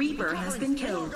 Reaper has been killed.